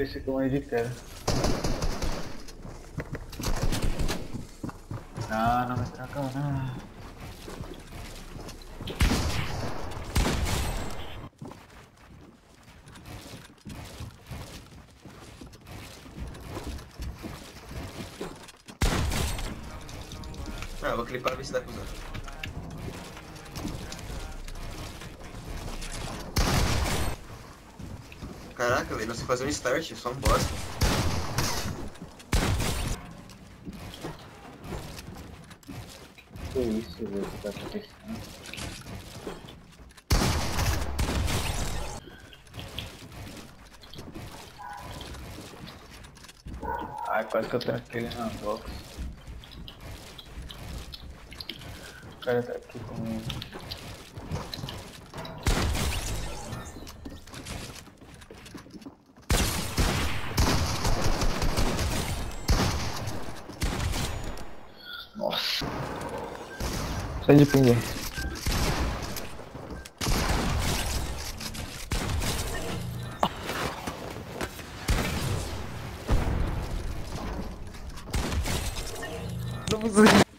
Pensei que eu morri de queda. Não, não me traca não. Ah, vou clipar e ver se dá pra Caraca, velho, você fazer um start, só um bosta. Que isso, velho, que tá acontecendo? Ai, quase que eu tranquei ele na box. O cara tá aqui comigo. Nossa. Sai de pinguim. Não